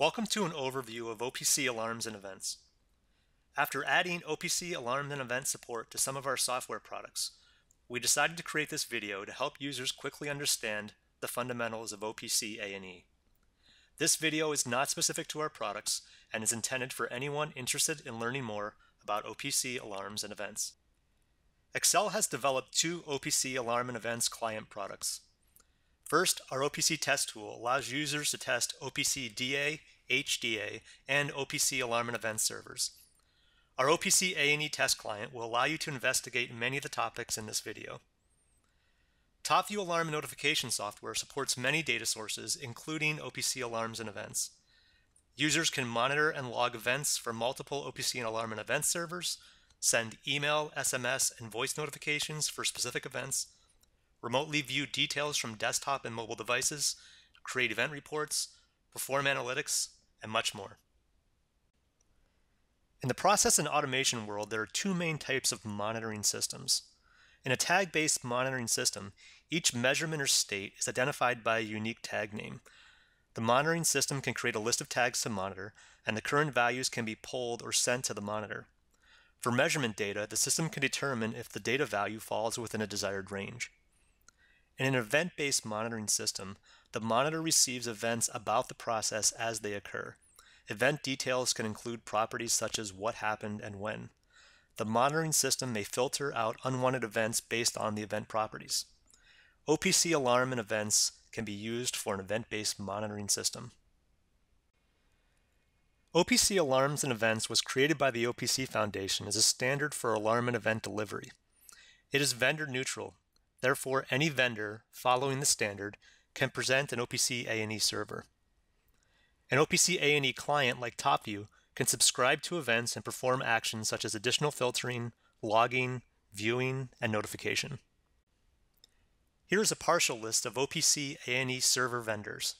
Welcome to an overview of OPC alarms and events. After adding OPC alarm and event support to some of our software products, we decided to create this video to help users quickly understand the fundamentals of OPC A&E. This video is not specific to our products and is intended for anyone interested in learning more about OPC alarms and events. Exele has developed two OPC alarm and events client products. First, our OPC test tool allows users to test OPC DA, HDA, and OPC alarm and event servers. Our OPC A&E test client will allow you to investigate many of the topics in this video. TopView Alarm and Notification software supports many data sources, including OPC alarms and events. Users can monitor and log events for multiple OPC and alarm and event servers, send email, SMS, and voice notifications for specific events, remotely view details from desktop and mobile devices, create event reports, perform analytics, and much more. In the process and automation world, there are two main types of monitoring systems. In a tag-based monitoring system, each measurement or state is identified by a unique tag name. The monitoring system can create a list of tags to monitor, and the current values can be pulled or sent to the monitor. For measurement data, the system can determine if the data value falls within a desired range. In an event-based monitoring system, the monitor receives events about the process as they occur. Event details can include properties such as what happened and when. The monitoring system may filter out unwanted events based on the event properties. OPC alarm and events can be used for an event-based monitoring system. OPC Alarms and Events was created by the OPC Foundation as a standard for alarm and event delivery. It is vendor neutral, therefore any vendor following the standard can present an OPC A&E server. An OPC A&E client like TopView can subscribe to events and perform actions such as additional filtering, logging, viewing, and notification. Here is a partial list of OPC A&E server vendors.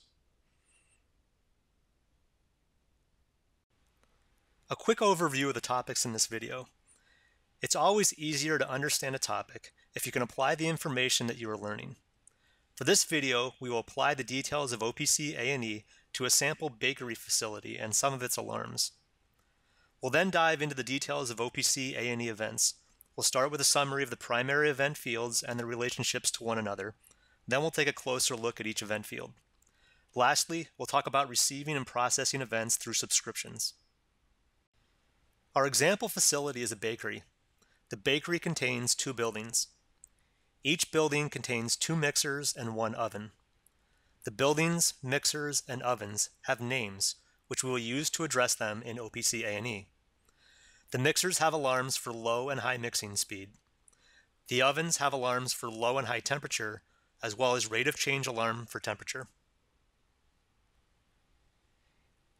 A quick overview of the topics in this video. It's always easier to understand a topic if you can apply the information that you are learning. For this video, we will apply the details of OPC A&E to a sample bakery facility and some of its alarms. We'll then dive into the details of OPC A&E events. We'll start with a summary of the primary event fields and their relationships to one another. Then we'll take a closer look at each event field. Lastly, we'll talk about receiving and processing events through subscriptions. Our example facility is a bakery. The bakery contains two buildings. Each building contains two mixers and one oven. The buildings, mixers, and ovens have names, which we will use to address them in OPC A&E. The mixers have alarms for low and high mixing speed. The ovens have alarms for low and high temperature, as well as rate of change alarm for temperature.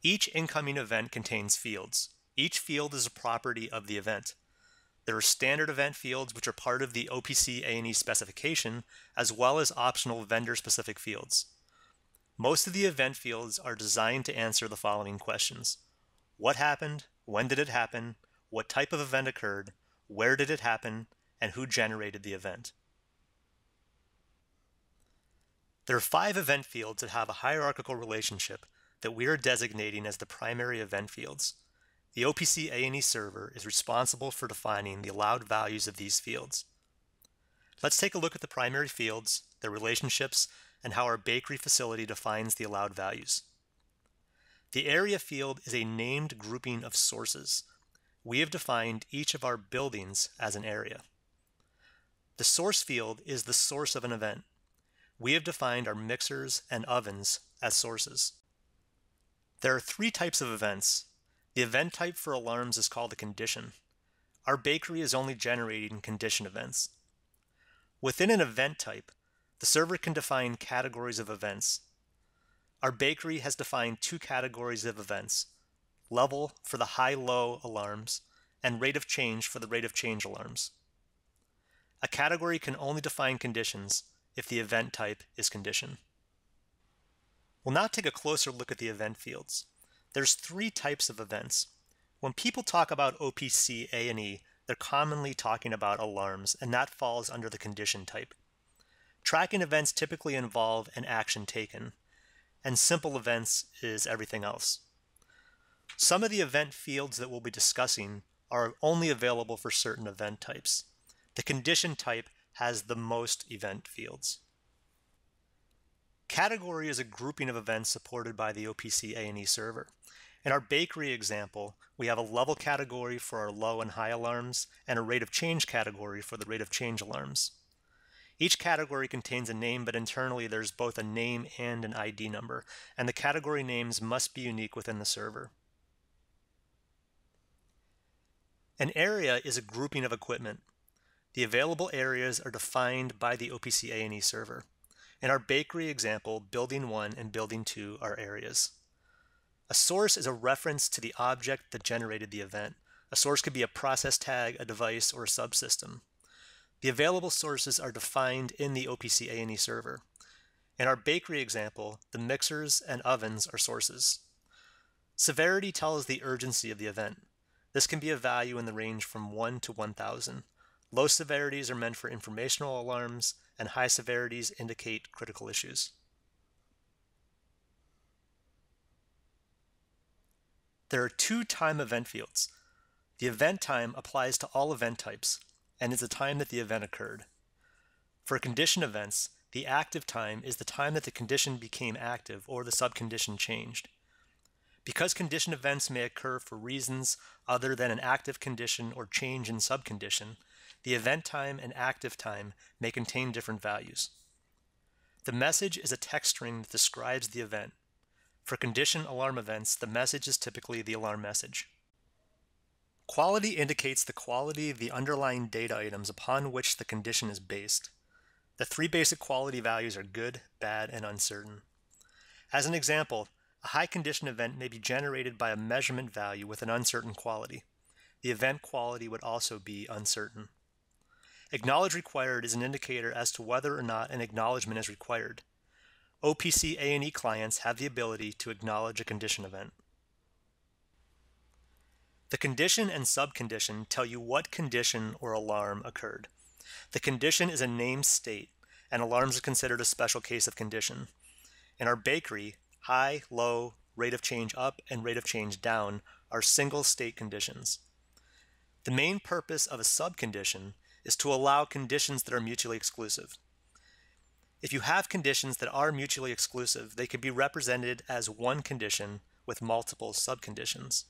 Each incoming event contains fields. Each field is a property of the event. There are standard event fields which are part of the OPC A&E specification, as well as optional vendor-specific fields. Most of the event fields are designed to answer the following questions. What happened? When did it happen? What type of event occurred? Where did it happen? And who generated the event? There are five event fields that have a hierarchical relationship that we are designating as the primary event fields. The OPC A&E server is responsible for defining the allowed values of these fields. Let's take a look at the primary fields, their relationships, and how our bakery facility defines the allowed values. The area field is a named grouping of sources. We have defined each of our buildings as an area. The source field is the source of an event. We have defined our mixers and ovens as sources. There are three types of events the event type for alarms is called a condition. Our bakery is only generating condition events. Within an event type, the server can define categories of events. Our bakery has defined two categories of events, level for the high-low alarms and rate of change for the rate of change alarms. A category can only define conditions if the event type is condition. We'll now take a closer look at the event fields. There's three types of events. When people talk about OPC A&E, they're commonly talking about alarms, and that falls under the condition type. Tracking events typically involve an action taken. and simple events is everything else. Some of the event fields that we'll be discussing are only available for certain event types. The condition type has the most event fields. Category is a grouping of events supported by the OPC A&E server. In our bakery example, we have a level category for our low and high alarms and a rate of change category for the rate of change alarms. Each category contains a name, but internally there's both a name and an ID number, and the category names must be unique within the server. An area is a grouping of equipment. The available areas are defined by the OPC A&E server. In our bakery example, Building 1 and Building 2 are areas. A source is a reference to the object that generated the event. A source could be a process tag, a device, or a subsystem. The available sources are defined in the OPC A&E server. In our bakery example, the mixers and ovens are sources. Severity tells the urgency of the event. This can be a value in the range from 1 to 1000. Low severities are meant for informational alarms, and high severities indicate critical issues. There are two time event fields. The event time applies to all event types and is the time that the event occurred. For condition events, the active time is the time that the condition became active or the subcondition changed. Because condition events may occur for reasons other than an active condition or change in subcondition, the event time and active time may contain different values. The message is a text string that describes the event. For condition alarm events, the message is typically the alarm message. Quality indicates the quality of the underlying data items upon which the condition is based. The three basic quality values are good, bad, and uncertain. As an example, a high condition event may be generated by a measurement value with an uncertain quality. The event quality would also be uncertain. Acknowledge required is an indicator as to whether or not an acknowledgement is required. OPC A&E clients have the ability to acknowledge a condition event. The condition and subcondition tell you what condition or alarm occurred. The condition is a named state, and alarms are considered a special case of condition. In our bakery, high, low, rate of change up, and rate of change down are single state conditions. The main purpose of a subcondition is to allow conditions that are mutually exclusive. If you have conditions that are mutually exclusive, they can be represented as one condition with multiple subconditions.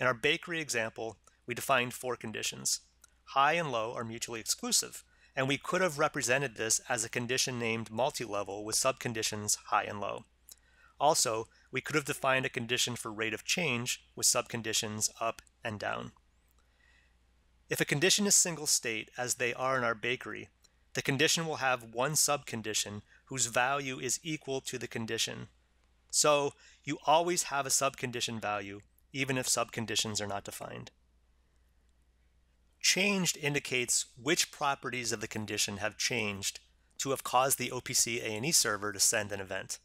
In our bakery example, we defined four conditions. High and low are mutually exclusive, and we could have represented this as a condition named multi-level with subconditions high and low. Also, we could have defined a condition for rate of change with subconditions up and down. If a condition is single state, as they are in our bakery, the condition will have one subcondition whose value is equal to the condition. So you always have a subcondition value, even if subconditions are not defined. Changed indicates which properties of the condition have changed to have caused the OPC A&E server to send an event.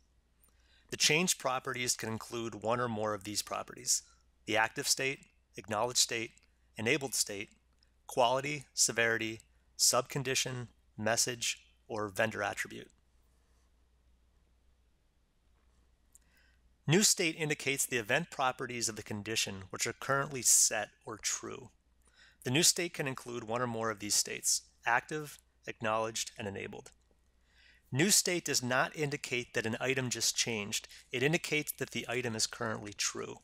The changed properties can include one or more of these properties, the active state, acknowledged state, enabled state, quality, severity, subcondition, message, or vendor attribute. New state indicates the event properties of the condition which are currently set or true. The new state can include one or more of these states, active, acknowledged, and enabled. New state does not indicate that an item just changed. It indicates that the item is currently true.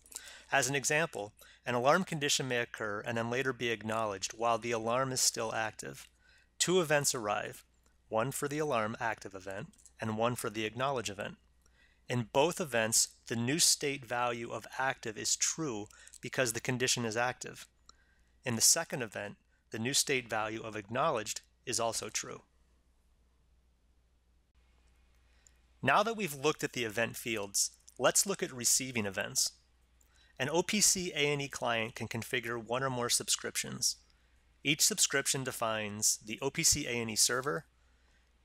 As an example, an alarm condition may occur and then later be acknowledged while the alarm is still active. Two events arrive, one for the alarm active event and one for the acknowledge event. In both events, the new state value of active is true because the condition is active. In the second event, the new state value of acknowledged is also true. Now that we've looked at the event fields, let's look at receiving events. An OPC A&E client can configure one or more subscriptions. Each subscription defines the OPC A&E server,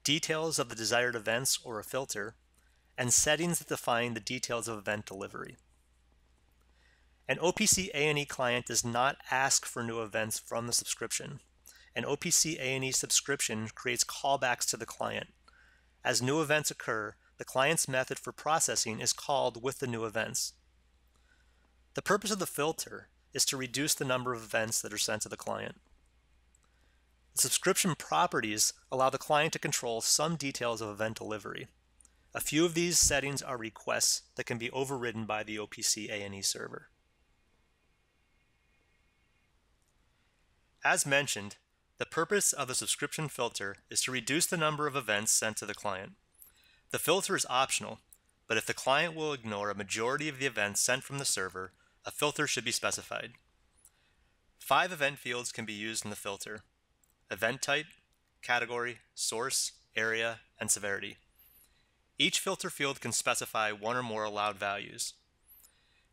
details of the desired events or a filter, and settings that define the details of event delivery. An OPC A&E client does not ask for new events from the subscription. An OPC A&E subscription creates callbacks to the client. As new events occur, the client's method for processing is called with the new events. The purpose of the filter is to reduce the number of events that are sent to the client. Subscription properties allow the client to control some details of event delivery. A few of these settings are requests that can be overridden by the OPC A&E server. As mentioned, the purpose of the subscription filter is to reduce the number of events sent to the client. The filter is optional, but if the client will ignore a majority of the events sent from the server, a filter should be specified. Five event fields can be used in the filter. Event type, category, source, area, and severity. Each filter field can specify one or more allowed values.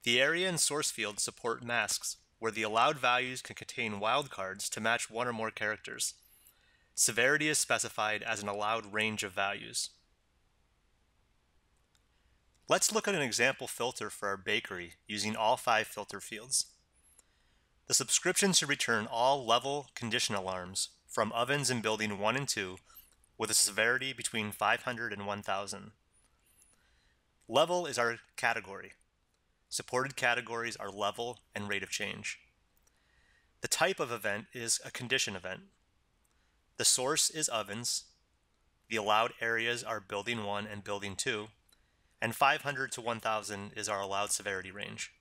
The area and source fields support masks, where the allowed values can contain wildcards to match one or more characters. Severity is specified as an allowed range of values. Let's look at an example filter for our bakery using all five filter fields. The subscription should return all level condition alarms from ovens in building 1 and 2 with a severity between 500 and 1000. Level is our category. Supported categories are level and rate of change. The type of event is a condition event. The source is ovens. The allowed areas are building 1 and building 2. And 500 to 1000 is our allowed severity range.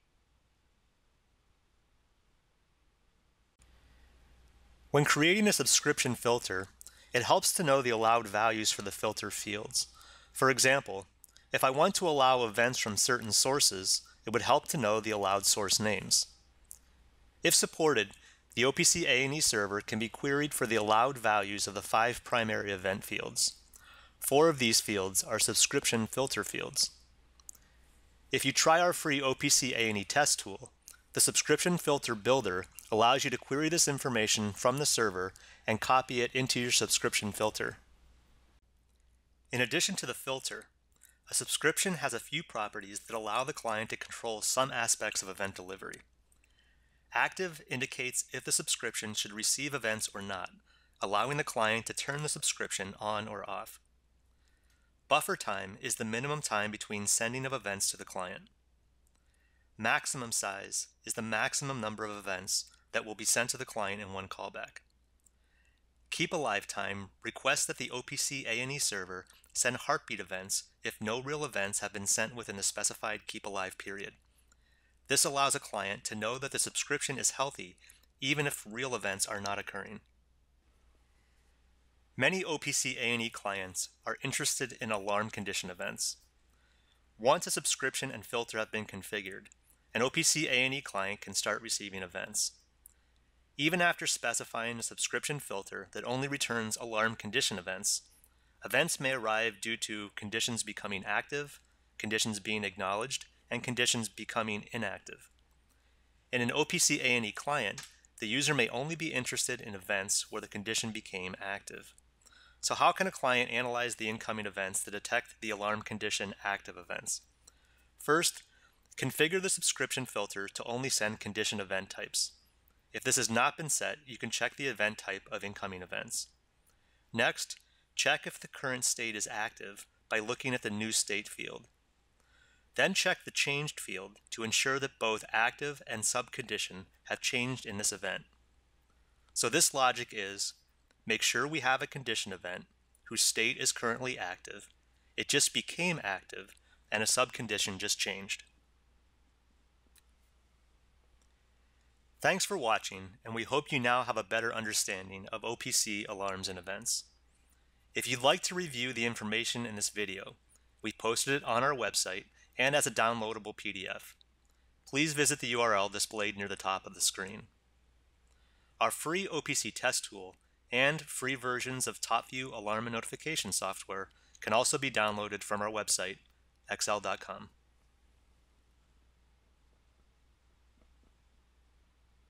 When creating a subscription filter, it helps to know the allowed values for the filter fields. For example, if I want to allow events from certain sources, it would help to know the allowed source names. If supported, the OPC A&E server can be queried for the allowed values of the five primary event fields. Four of these fields are subscription filter fields. If you try our free OPC A&E test tool, the subscription filter builder allows you to query this information from the server and copy it into your subscription filter. In addition to the filter, a subscription has a few properties that allow the client to control some aspects of event delivery. Active indicates if the subscription should receive events or not, allowing the client to turn the subscription on or off. Buffer time is the minimum time between sending of events to the client. Maximum size is the maximum number of events that will be sent to the client in one callback. Keep alive time requests that the OPC A&E server send heartbeat events if no real events have been sent within the specified keep alive period. This allows a client to know that the subscription is healthy even if real events are not occurring. Many OPC A&E clients are interested in alarm condition events. Once a subscription and filter have been configured, an OPC A&E client can start receiving events. Even after specifying a subscription filter that only returns alarm condition events, events may arrive due to conditions becoming active, conditions being acknowledged, and conditions becoming inactive. In an OPC A&E client, the user may only be interested in events where the condition became active. So how can a client analyze the incoming events to detect the alarm condition active events? First, configure the subscription filter to only send condition event types. If this has not been set, you can check the event type of incoming events. Next, check if the current state is active by looking at the new state field. Then check the changed field to ensure that both active and subcondition have changed in this event. So this logic is, make sure we have a condition event whose state is currently active, it just became active, and a subcondition just changed. Thanks for watching, and we hope you now have a better understanding of OPC alarms and events. If you'd like to review the information in this video, we posted it on our website and as a downloadable PDF. Please visit the URL displayed near the top of the screen. Our free OPC test tool and free versions of TopView alarm and notification software can also be downloaded from our website, exele.com.